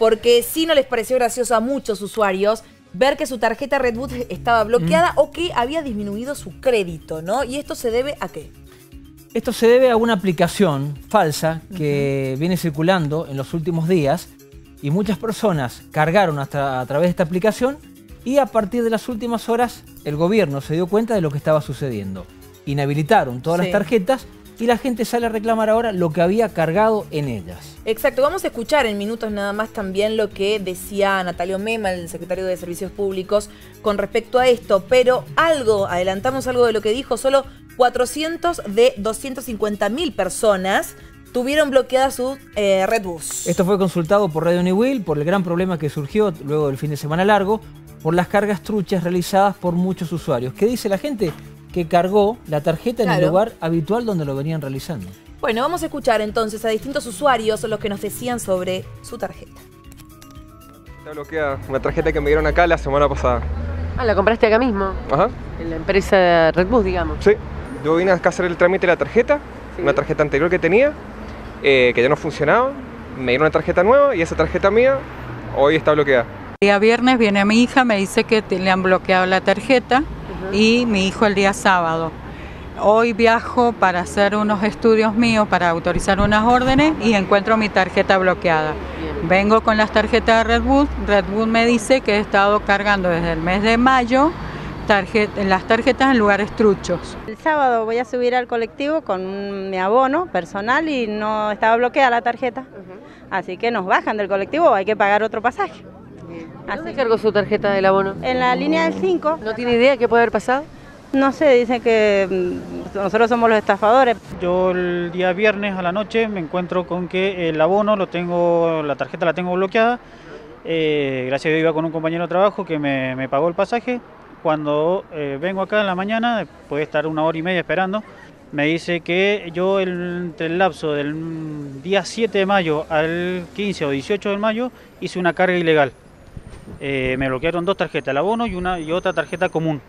porque sí no les pareció gracioso a muchos usuarios ver que su tarjeta Redwood estaba bloqueada o que había disminuido su crédito, ¿no? ¿Y esto se debe a qué? Esto se debe a una aplicación falsa que viene circulando en los últimos días y muchas personas cargaron hasta a través de esta aplicación y a partir de las últimas horas el gobierno se dio cuenta de lo que estaba sucediendo. Inhabilitaron todas las tarjetas y la gente sale a reclamar ahora lo que había cargado en ellas. Exacto, vamos a escuchar en minutos nada más también lo que decía Natalio Mema, el secretario de Servicios Públicos, con respecto a esto, pero algo, adelantamos algo de lo que dijo, solo 400 de 250 mil personas tuvieron bloqueada su eh, Redbus. Esto fue consultado por Radio New por el gran problema que surgió luego del fin de semana largo, por las cargas truchas realizadas por muchos usuarios. ¿Qué dice la gente? Que cargó la tarjeta en el lugar habitual donde lo venían realizando. Bueno, vamos a escuchar entonces a distintos usuarios los que nos decían sobre su tarjeta. Está bloqueada una tarjeta que me dieron acá la semana pasada. Ah, ¿la compraste acá mismo? Ajá. En la empresa Redbus, digamos. Sí. Yo vine acá a hacer el trámite de la tarjeta, una tarjeta anterior que tenía, eh, que ya no funcionaba. Me dieron una tarjeta nueva y esa tarjeta mía hoy está bloqueada. El día viernes viene mi hija, me dice que le han bloqueado la tarjeta y mi hijo el día sábado. Hoy viajo para hacer unos estudios míos, para autorizar unas órdenes y encuentro mi tarjeta bloqueada. Vengo con las tarjetas de Redwood. Redwood me dice que he estado cargando desde el mes de mayo las tarjetas en lugares truchos. El sábado voy a subir al colectivo con mi abono personal y no estaba bloqueada la tarjeta. Así que nos bajan del colectivo, hay que pagar otro pasaje. ¿Dónde cargó su tarjeta del abono? En la línea del 5. ¿No tiene idea qué puede haber pasado? No sé, dicen que mm, nosotros somos los estafadores. Yo el día viernes a la noche me encuentro con que el abono lo tengo, la tarjeta la tengo bloqueada. Eh, gracias a Dios iba con un compañero de trabajo que me pagó el pasaje cuando eh, vengo acá en la mañana, puede estar una hora y media esperando, me dice que yo entre el lapso del día 7 de mayo al 15 o 18 de mayo hice una carga ilegal. Eh, me bloquearon dos tarjetas, el abono y, una, y otra tarjeta común.